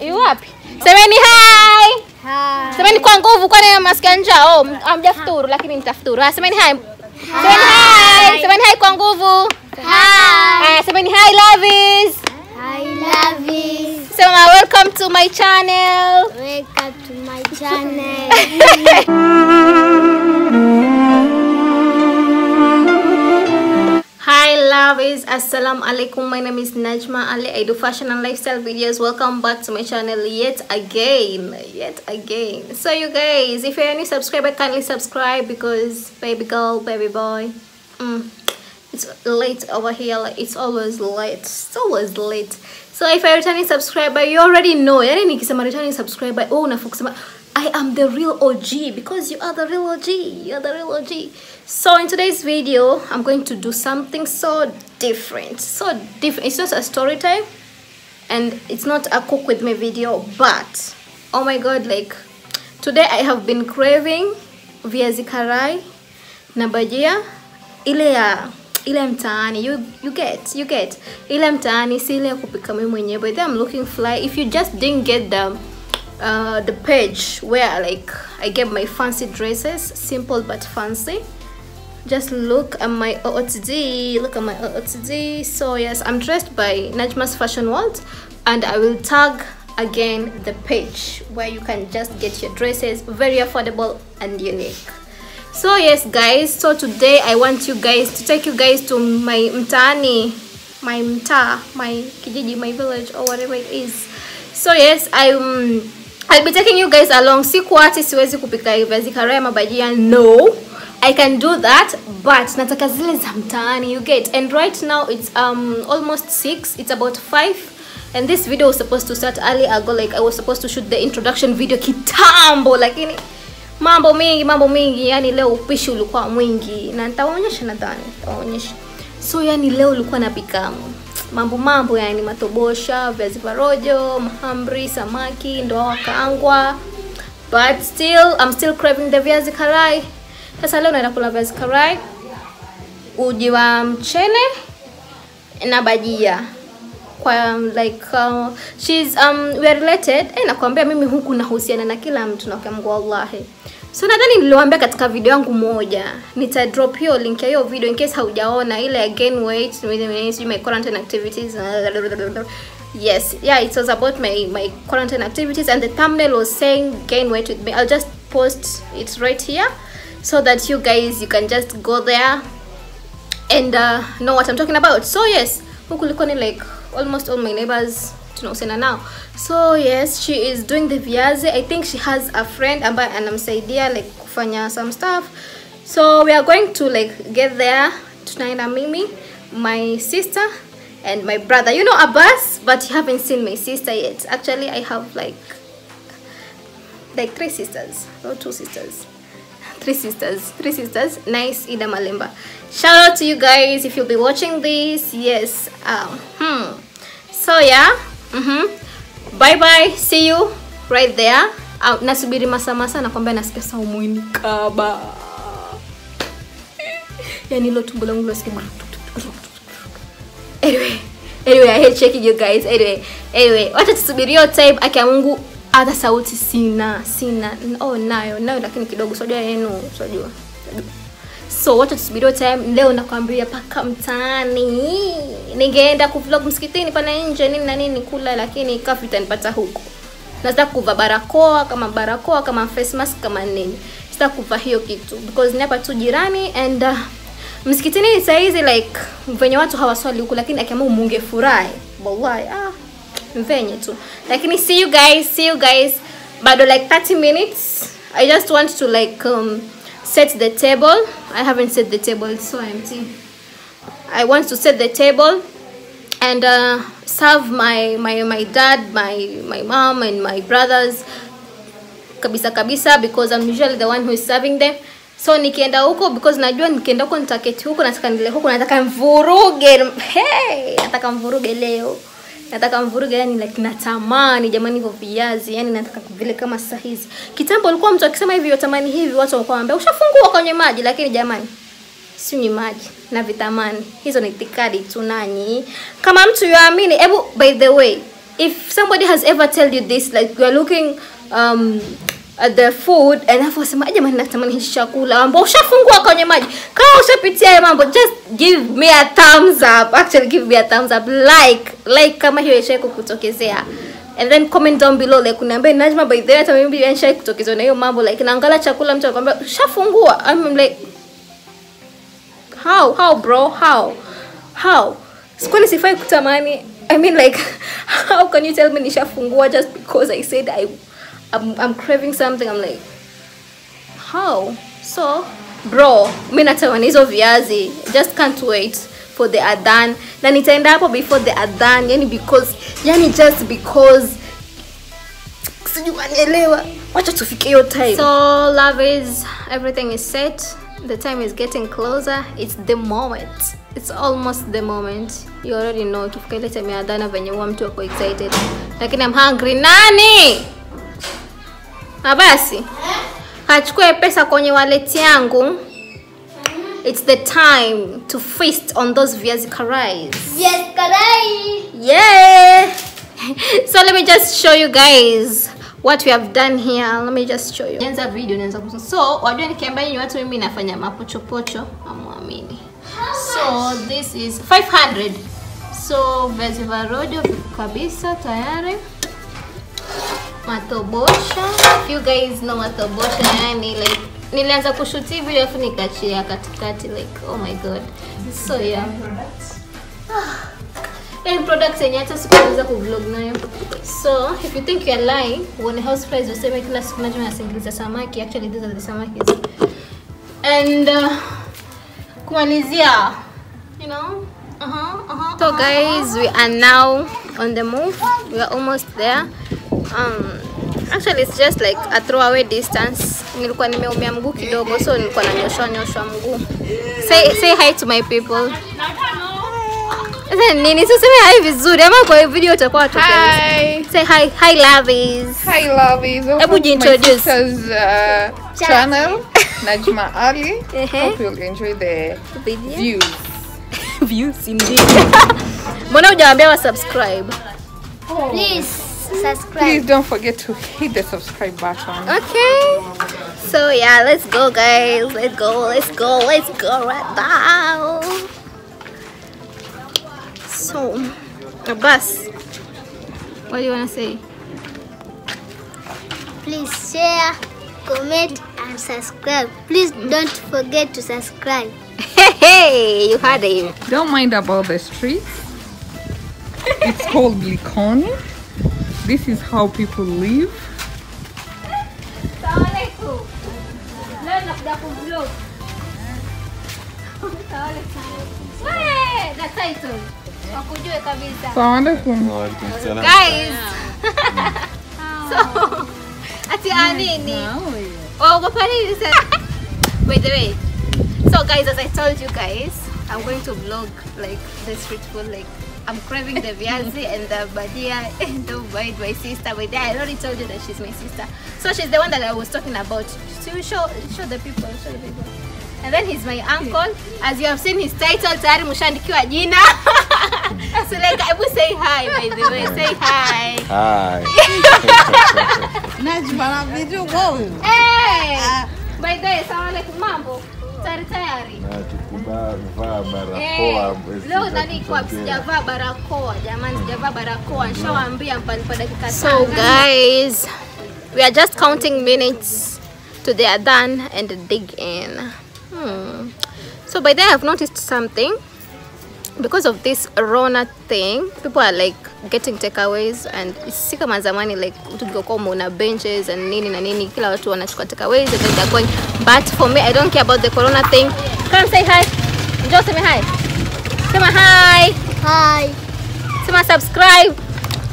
Yu wapi? Semeni hai. Semeni kwa nguvu kwani masikia njaa. Oh, hamjafuturu lakini mtafuturu. Ah, semeni hai. Semeni hai. Semeni hai kwa nguvu. Haya, semeni hi lovies. Hi lovies. Sema welcome to my channel. Welcome to my channel. Hi lovies, assalamu alaikum. My name is Najma Ali. I do fashion and lifestyle videos. Welcome back to my channel yet again. Yet again. So you guys, if you're a new subscriber, kindly subscribe because baby girl, baby boy. Mm, it's late over here. Like it's always late. It's always late. So if a returning subscriber, you already know. Yani nikisema returning subscriber, oh unafaa kusema I am the real OG because you are the real OG. You're the real OG. So in today's video, I'm going to do something so different. So different. It's not a story time and it's not a cook with me video, but oh my god, like today I have been craving viazi karai na bajia ile ya ile mtaani you, you get you get. Ile mtaani si ile ya kupika mimi mwenyewe but then I'm looking fly. If you just didn't get the uh, the page where like I get my fancy dresses simple but fancy just look at my OOTD look at my OOTD so yes I'm dressed by Najma's Fashion World and I will tag again the page where you can just get your dresses very affordable and unique so yes guys so today I want you guys to take you guys to my mtaani my mtaa my kijiji my village or whatever it is. So yes I'm I'll be taking you guys along. Sikuati siwezi kupika viazi karai mabajia. no I can do that but nataka zile za mtaani you get. And right now it's um almost 6 it's about 5 and this video was supposed to start early ago like I was supposed to shoot the introduction video kitambo lakini mambo mingi mambo mingi yani leo upishi ulikuwa mwingi. Na nitawaonyesha nadhani nitawaonyesha. So yani leo ulikuwa napika mambo mambo yani matobosha viazi parojo mahamri samaki ndoa wakaangwa. But still I'm still craving the viazi karai. Sasa leo naenda kula viazi karai. Uji wa mchele na bajia kwa um, like uh, she's um we are related. Eh nakwambia mimi huku nahusiana na kila mtu na kwa wallahi. So nadhani niliwaambia katika video yangu moja nita drop hiyo link ya hiyo video in case haujaona ile again weight my quarantine activities yes yeah it was about my my quarantine activities and the thumbnail was saying gain weight with me. I'll just post it right here so that you guys you can just go there and uh, know what I'm talking about. So yes, huku liko ni like almost all my neighbors tunahusiana nao. So yes, she is doing the viazi. I think she has a friend ambaye anamsaidia like kufanya some stuff. So we are going to like get there. Tunaenda mimi, my sister and my brother. You know Abbas, but you haven't seen my sister yet. Actually, I have like like three sisters, not two sisters three sisters three sisters nice ida malemba shout out to you guys if you'll be watching this yes um hmm so yeah. Mm-hmm. bye bye see you right there. Uh, nasubiri masamasa nakwambia nasikia saumu kaba yani ilo tumbo langu lasikia anyway anyway i hate checking you guys. Anyway anyway wacha tusubiri hiyo time. Akia mungu hata sauti sina sina oh nayo nayo lakini kidogo. Sojua yenu sojua so wacha tusubiri tusubirio time. Leo nakwambia paka mtaani ningeenda kuvlog msikitini pale nje nini na nini kula lakini kafu itanipata huko. Nataka kuvaa barakoa kama barakoa kama face mask kama nini. Sitaki kuvaa hiyo kitu because ni hapa tu jirani and uh, msikitini saizi like venye watu hawaswali huku lakini akiamua mungefurahi wallahi ah venye tu. Lakini see you guys see you guys bado like 30 minutes. I just want to like um, set the table. I haven't set the table it's so empty i want to set the table and uh, serve my, my my dad my my mom and my brothers kabisa kabisa because i'm usually the one who is serving them. So nikienda huko because najua nikienda huko nitaketi huko nataka nile huko nataka mvuruge. Hey, nataka mvuruge leo. Nataka mvuruge yani like natamani jamani hivyo viazi yani nataka vile kama sasa hizi. Kitambo ulikuwa mtu akisema hivi yotamani hivi watu walikuwa ushafungua kwenye maji lakini jamani sinywi maji na vitamani. Hizo ni itikadi tu nanyi. Kama mtu yuamini hebu by the way if somebody has ever tell you this like you are looking um at the food and alafu wasema jamani natamani hichi chakula. Ambao ushafungua kwenye maji. Kama ushapitia hayo mambo just give me a thumbs up. Actually give me a thumbs up. Like like kama hiyo ishai kukutokezea. And then comment down below like kuniambia Najma by the way hata mimi nishai kutokezwa na hiyo mambo. Like naangalia chakula mtu anakuambia ushafungua. I'm like how? How bro? How? How? Sikuwa sifai kutamani i mean like how can you tell me nishafungua just because i said i I'm, I'm craving something? I'm like how? So bro mi natamani hizo viazi. Just can't wait for the adhan. Na nitaenda hapo before the adhan yani because yani just because sijui wanielewa. Wacha tufike hiyo time. So love is everything is set the time is getting closer. It's the moment. It's almost the moment. You already know ikifika ile time ya adhana venye huwa mtu ako excited. Lakini I'm hungry. Nani? Abasi basi kachukue pesa kwenye wallet yangu. It's the time to feast on those viazi karais Yes, karai. yeah. So let me just show you guys what we have done here. Let me just show you. Nianza video nianza kusa so wajua nikiambia nyinyi watu mimi nafanya mapochopocho amwamini so this is 500 so viazi vya rojo kabisa tayari. Matobosha. If you guys know matobosha yani like nilianza kushuti video afu nikachia katikati like oh my god. So yeah yani products yenye hata sikuweza kuvlog nayo. So if you think you are lying uone house price useme kila siku najua nasingiliza samaki actually these are the samakis. And uh, kumalizia you know uh-huh, uh-huh, so guys we are now on the move. We are almost there. Um actually it's just like a throwaway distance. Nilikuwa nimeumia mguu kidogo so nilikuwa nanyoshwa nyoshwa mguu. Say, say hi to my people nini siseme hai vizuri ama kwa video utakuwa Hi. say hi hi lovies Hi, lovies. Hebu sister's uh, channel, Najma Ali. Ehe. Hope you'll enjoy the Video. views. views indeed mbona hujawaambia wa subscribe Please subscribe. Please don't forget to hit the subscribe button. okay so yeah let's go guys let's go let's go let's go right now so the bus what do you want to say Please share, comment, and subscribe. Please don't forget to subscribe. hey hey you heard him Don't mind about the streets. It's called Likoni. This is how people live. Leo nakuja kuvlog. kabisa. the title. Wa kabisa. salam. Guys. so, ati anini? Waogopa nini sasa? By the way, so guys, as I told you guys, I'm going to vlog like the street food. Like I'm craving the viazi and the badia and the bite my sister. But I already told you that she's my sister. So she's the one that I was talking about. So show show the people, show the people. And then he's my uncle. As you have seen his title, tayari mushandikiwa jina. so like, hebu say hi by the way. Say hi. Hi. Hey! By the way, salamu alaikum mambo. Tayari tayari. Na tukuvaa vaa barakoa. Eh, leo nani kwa sijavaa barakoa jamani sijavaa barakoa mm. nishawaambia mpanipa dakika so guys we are just counting minutes to the adhan and the dig in hmm. so by then i've noticed something because of this rona thing people are like getting takeaways and si kama zamani like tungekuwa umeona benches and nini na nini kila watu wanachukua takeaways and then they're going. But for me i don't care about the corona thing. Come say hi. Njoo sema hi. Sema hi. Hi. sema subscribe.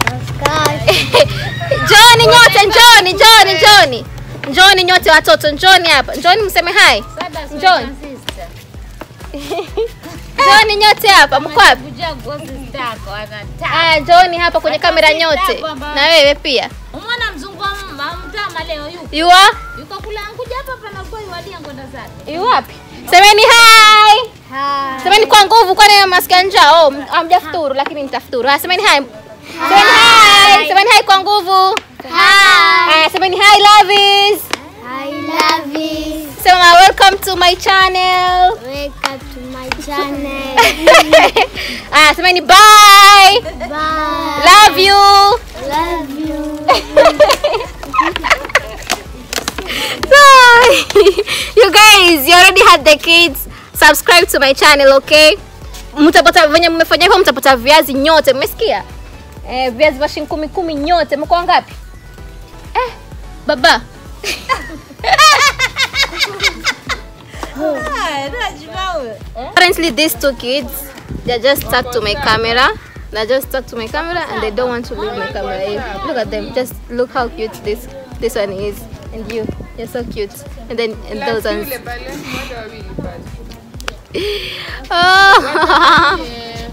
Subscribe. njoni nyote njoni njoni njoni. Njoni nyote watoto njoni hapa. Njoni mseme hai njoni njoni nyote hapa mko wapi Aya, njoni hapa kwenye kamera nyote na wewe pia Umeona mzungu wa mtama leo yuko Yuko. yuko kule ankuja hapa panakuwa iwadia ngonda zake Yuko wapi semeni hai Hi. semeni kwa nguvu kwani masikia njaa oh, amjafuturu lakini nitafuturu. Ah, semeni hai Semeni hi. Semeni hi kwa nguvu. Haya, semeni hi lovies. Hi lovies. Sema welcome to my channel. Semeni bye. Bye. Love you. Love you. so you guys you already had the kids subscribe to my channel okay mtapata venye mmefanya hivyo mtapata viazi nyote mmesikia eh, viazi vya shilingi kumi kumi nyote mko ngapi? eh, baba currently these two kids they're just stuck to my camera. They're just stuck to my camera and they don't want to leave my camera. Look at them. Just look how cute this this one is. And you you're so cute. And then and those ones. Oh.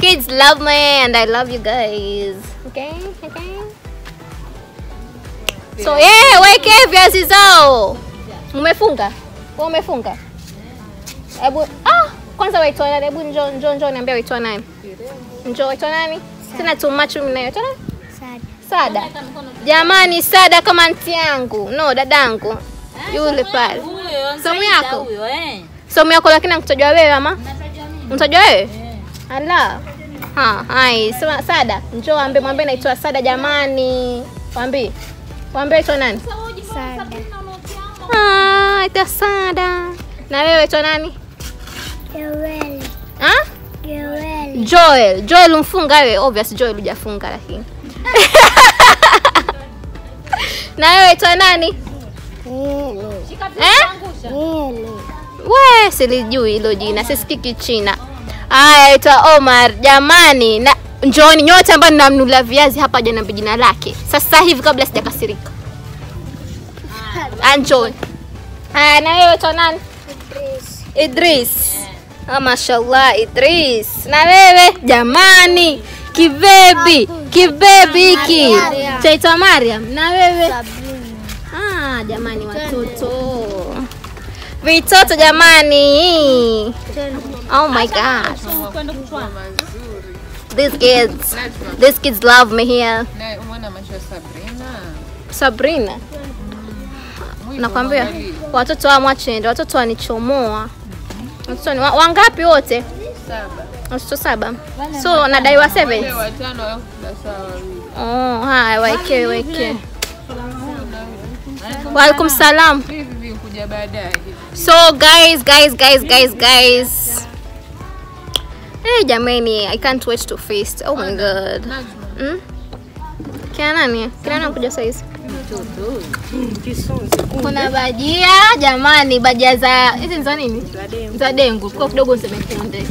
kids love me and i love you guys. Okay okay. So yeah weke viazi zao umefunga? Wewe umefunga? Hebu ah kwanza waitwa nani hebu njoo njoo njoo niambia waitwa nani njoo waitwa nani sina too much mnayo waitwa nani Sada. Sada. Jamani, Sada kama anti yangu. No, dadangu. Yule pale. Somo yako? Somo yako lakini nakutajwa wewe ama? Mtajwa wewe? Ala. Ha, hai. Sema Sada, njoo ambe mwambie naitwa Sada jamani. Waambie. Waambie naitwa nani? Sada. Ah, ita Sada. Na wewe waitwa nani? Joel. Ha? Joel. Joel. Joel umfunga wewe? Obvious Joel hujafunga lakini. na wewe waitwa nani? Eh? Ele. we silijui hilo jina sisikiki china haya aitwa omar jamani na njooni nyote ambao ninamnulia viazi hapa janiambia jina lake sasa hivi kabla sijakasirika Anjoni. njooni haya na wewe aitwa nani Idris. idris ah, mashallah idris na wewe jamani kibebi kibebi hiki chaitwa mariam na wewe Ah, jamani watoto. Vitoto jamani. Oh my god. These kids. These kids love me here. Sabrina. Nakwambia watoto wa mwachende, watoto wanichomoa. Watoto ni wa- wangapi wote? Saba. Watoto saba. So nadaiwa seven. Wale watano alafu darasa wawili. Oh, haya waike. Wa Waalaikum salam. Hivi kuja baadaye. So guys, guys, guys, guys, guys. Hey jamani, I can't wait to feast. Oh my god. Najma. Kina nani? Kina nani kuja saizi? Kuna bajia jamani, bajia za hizi ni za nini? Za dengu. Kwa kidogo niseme kunde.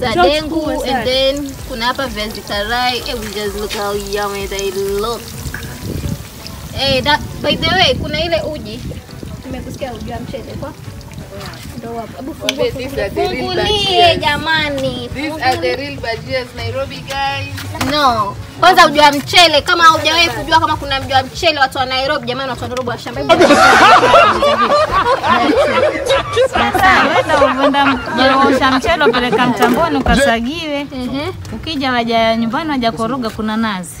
Za dengu and then kuna hapa viazi karai. We just look how yummy they look. Hey, that, by the way, kuna ile uji. Nimekusikia uji wa mchele kwa? Hapo. Hebu Fungulie jamani. These are the real bajias Nairobi guys. No. Kwanza ujua mchele kama hujawahi kujua kama kuna mjua mchele watu wa Nairobi jamani watu wa Nairobi wa shamba. Osha mchele upeleka mtamboni ukasagiwe, ukija waja nyumbani waja wajakoroga, kuna nazi.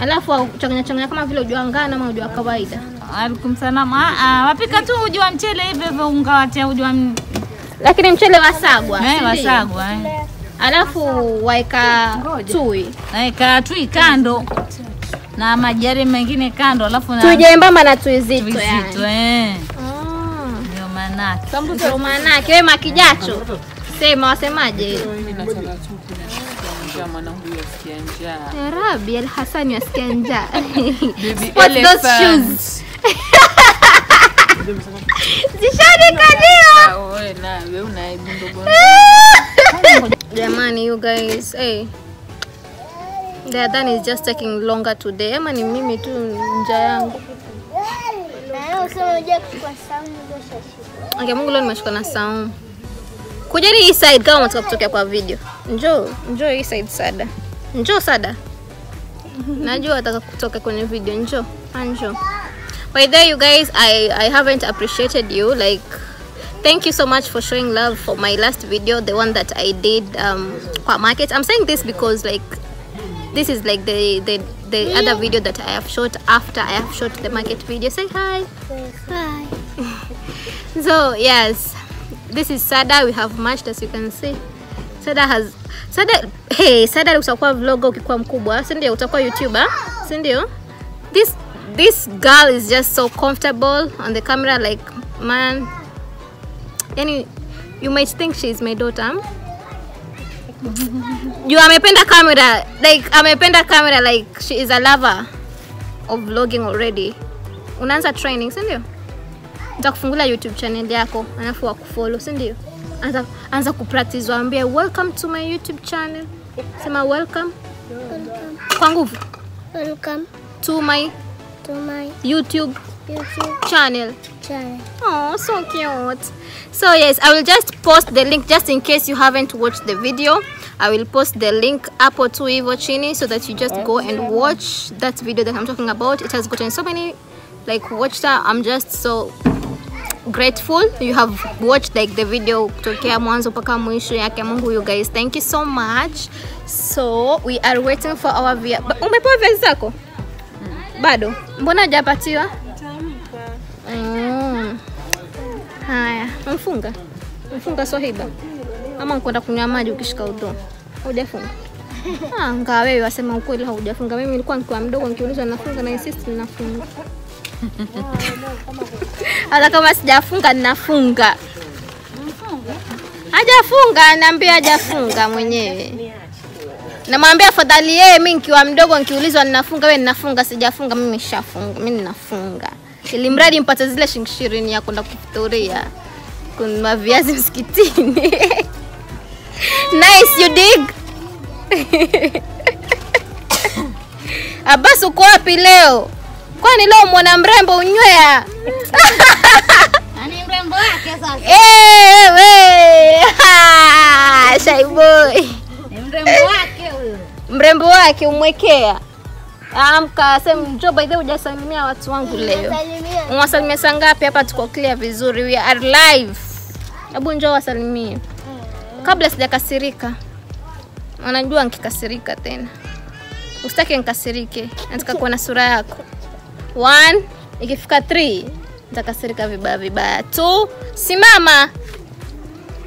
Alafu changanya changanya kama vile ujua ngano ama ujua kawaida. Alaikum salam. Ah, ah, wapika tu uji wa mchele hivyo hivyo, unga watia uji wa m- Lakini mchele wasagwa. eh, wa sagwa. wasagwa eh. Alafu waeka tui. Naeka tui kando na majari mengine kando, alafu na Tui jembamba na tui zito yani. yani. eh, Ah. ndio manake. Ndio maanake wewe makijacho. Sema wasemaje? Mimi nataka tu kuna njaa mwanangu yasikia njaa. Ya Rabbi Al Hassan yasikia njaa. Baby Spot those shoes. Ndogo. Jamani, you guys, hey. Adhan is just taking longer today. Ama ni mimi tu nja yangu. Okay, Mungu leo nimeshuka na saumu. Kujeni hii side kama unataka kutokea kwa video. Njoo, njoo hii side Sada. Njoo Sada. Najua ataka kutoka kwenye video. Njoo. njoo. By the way, you guys, I I haven't appreciated you like thank you so much for showing love for my last video, the one that I did um kwa market. I'm saying this because like this is like the the the other video that I have shot after I have shot the market video. Say hi. Bye. So yes, this is Sada. We have matched as you can see. Sada has Sada. Hey, Sada utakuwa vlogger ukikuwa mkubwa, si ndio? Utakuwa YouTuber, si ndio? This this girl is just so comfortable on the camera like man. Yani you might think she is my daughter. You amependa camera like amependa camera like she is a lover of vlogging already. Unaanza training, sindio nitakufungulia youtube channel yako alafu wakufollow sindio anza, anza kupractice waambie welcome to my youtube channel sema welcome kwa nguvu Welcome to my to my youtube YouTube channel. channel. oh so cute. So yes i will just post the link just in case you haven't watched the video. I will post the link up or to Evo chini so that you just go and watch that video that i'm talking about. It has gotten so many like watched her. I'm just so grateful you have watched like the video kutokea mwanzo mpaka mwisho yake. Mungu you guys thank you so much. So we are waiting for our via umepewa viazi zako bado? Mbona hajapatiwa Mm. haya. Mfunga? Mfunga swahiba ama nkwenda kunywa maji ukishika udoo Hujafunga? Ah, ngawa wewe wasema ukweli haujafunga. Mimi nilikuwa nikiwa mdogo nikiulizwa nafunga na insist ninafunga. Hata kama sijafunga ninafunga. Hajafunga naambia hajafunga mwenyewe namwambia afadhali yeye mi nikiwa mdogo nikiulizwa ninafunga we ninafunga sijafunga mimi nishafunga mi ninafunga ili mradi mpate zile shilingi ishirini ya kwenda kufuturia kununua viazi msikitini nice you dig abasi uko wapi leo kwani leo mwana mrembo unywea Ani mrembo wake sasa. Eh, we. Boy mrembo wake. Mrembo wake umwekea. Amka sema njoo by the way hujasalimia watu wangu leo. Salimia. unawasalimia saa ngapi? Hapa tuko clear vizuri. We are live. Hebu njoo wasalimie. Kabla sijakasirika. Anajua nkikasirika tena. Usitake nkasirike. Nataka kuona sura yako. One ikifika three nitakasirika vibaya vibaya. Two simama.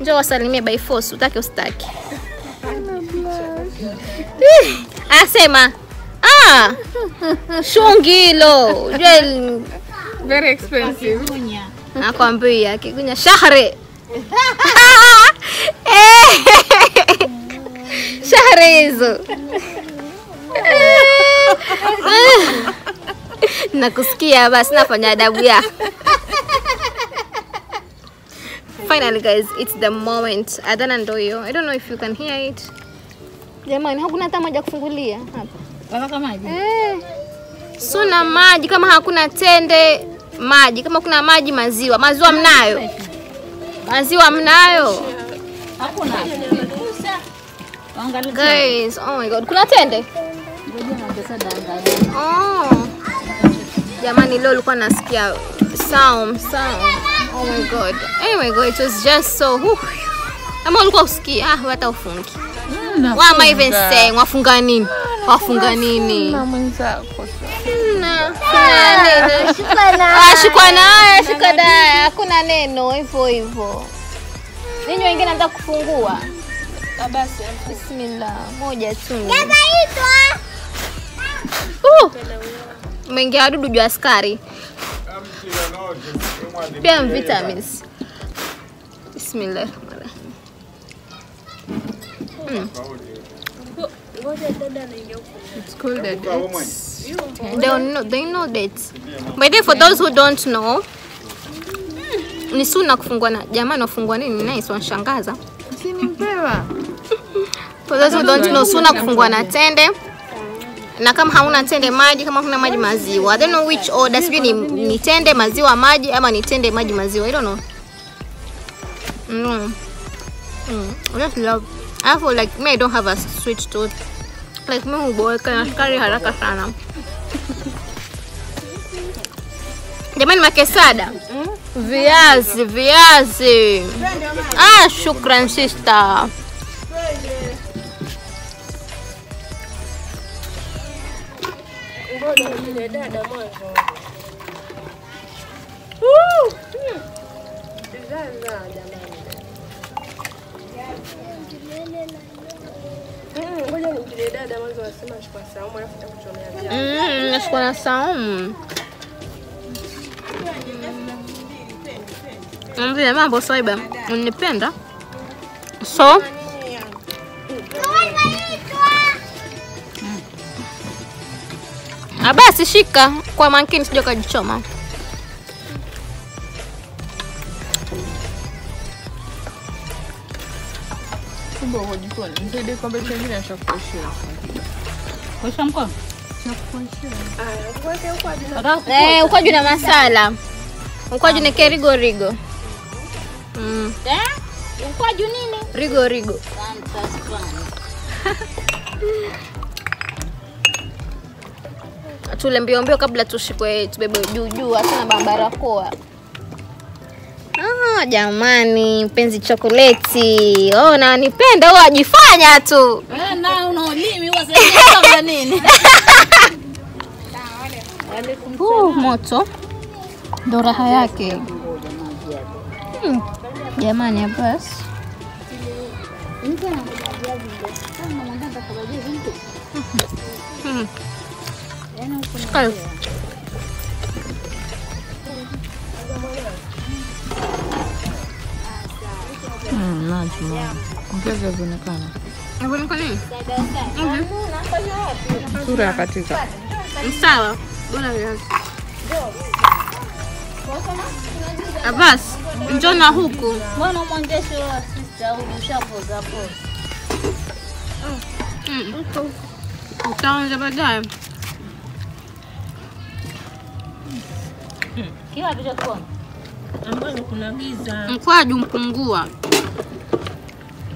Njoo wasalimie by force. Utake usitake. Ih, asema. Ah, shungi hilo Ujue Very expensive. Nakwambia kigunya shahre. Eh, shahre hizo. Nakusikia basi nafanya adabu yako. Finally guys it's the moment. Adhana ndo hiyo. I don't know if you can hear it jamani hakuna hata moja kufungulia hapa. Wataka maji? Eh, suna maji kama hakuna tende maji. Kama kuna maji maziwa. Maziwa mnayo? Maziwa mnayo? Hakuna. Guys oh my god. Kuna tende? Oh. jamani leo ulikuwa nasikia sound sound. Oh my god. Anyway god it was just so Ama ulikuwa usikia ah hata ufungi what even saying? Wafunga nini? Wafunga nini? Ah, shikwa nayo shika daya hakuna neno. Hivyo hivyo. Ninyi wengine nataka kufungua? Bismillah. Moja tu. Uh, wadudu juu ya askari. Pia vitamins. bismillah It's called a dates. they know, they know dates by the way, for those who don't know ni suna kufungua na jamaa wafungua nini nice wanshangaza. For those who don't know, suna kufungua na tende na kama hauna tende maji, kama huna maji maziwa. I don't know which order, sijui ni, ni tende maziwa maji ama ni tende maji maziwa. I don't know. Mm. Mm. I just love. Alafu like me I don't have a sweet tooth. Like me huboeka na sukari haraka sana. Jamani makesada. Viazi, viazi. Ah, shukran sister. Woo! Mm. Mm, Ngoja. Mm, nashukua na saumu. Mwambie mambo Swaiba, unipenda so Ah, basi shika kwa makini, sija ukajichoma. Kumbe uko jikoni. Nisaidie kombe chengine cha kuoshea. Kuosha mkono. Na Eh, ukwaju na masala, ukwaju ni kerigo rigo. Mm, Eh? Ukwaju nini? rigo rigo. Tule mbio mbio kabla tushikwe tubebe juu juu, hatuna barakoa. Ah, jamani, mpenzi chokoleti. Oh, na nipenda huwa ajifanya tu. Eh? Uh, moto ndo raha yake. Hmm, Jamani, Abbas. Hmm. Kal- Mm, Najma. Ongeza vionekana. Sura ya katika. Sawa. Bora viazi. Abbas, njoo na huku. Mbona mwongeshe wa sister ushapoza poza? Utaonja baadaye. Kila kitu kwa. ambayo kuna giza. Mkwaju mpungua.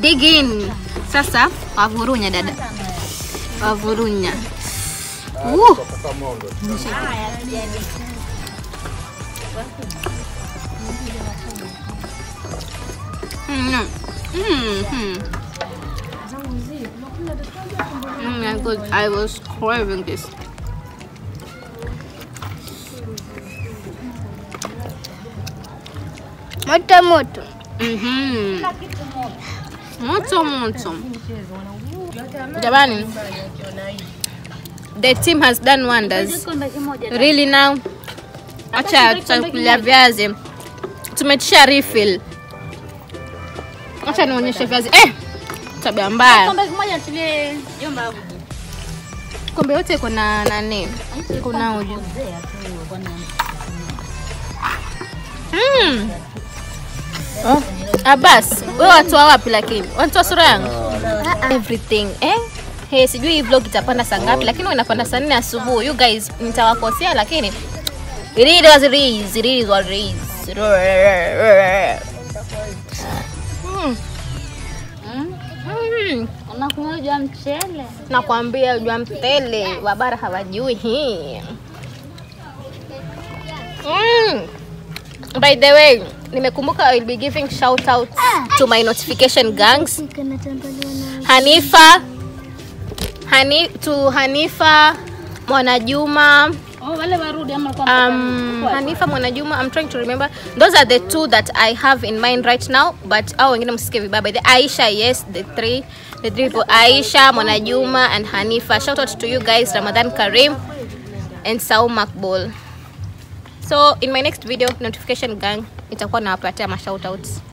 Dig in. Sasa wavurunya dada, wavurunya. Uh. Mm. Mm. Mm. Mm, my God, I was craving this. Moto moto. Mhm. Moto moto. Jamani, the team has done wonders. Really now. Acha tutakulia viazi. Tumetisha refill. Acha nionyeshe viazi. Eh! Tabia mbaya. Kombe yote iko na nani? Kuna uji. Mm. Oh. Abbas, wewe watu wa wapi lakini? Watu wa sura yangu? Everything. Eh? Hey, sijui hii vlog itapanda saa ngapi lakini inapanda saa 4 asubuhi. You guys nitawakosea lakini it is what it is. It is what it is. Unakunywa uji mchele. Nakwambia jua mtele wabara hawajui hii. Mm. By the way, nimekumbuka I will be giving shout out to my notification gangs. Hanifa Hani, to Hanifa Mwanajuma Oh, um, Hanifa Mwanajuma I'm trying to remember. Those are the two that I have in mind right now but au wengine msike vibaya. By the Aisha yes the three the three people Aisha Mwanajuma and Hanifa. Shout out to you guys Ramadan Karim and Saum Makbul. So in my next video notification gang itakuwa nawapatia mashoutouts. shout outs